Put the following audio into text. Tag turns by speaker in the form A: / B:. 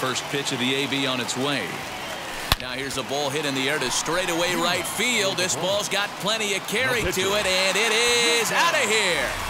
A: First pitch of the AB on its way. Now here's a ball hit in the air to straightaway right field. This ball's got plenty of carry to it, and it is out of here.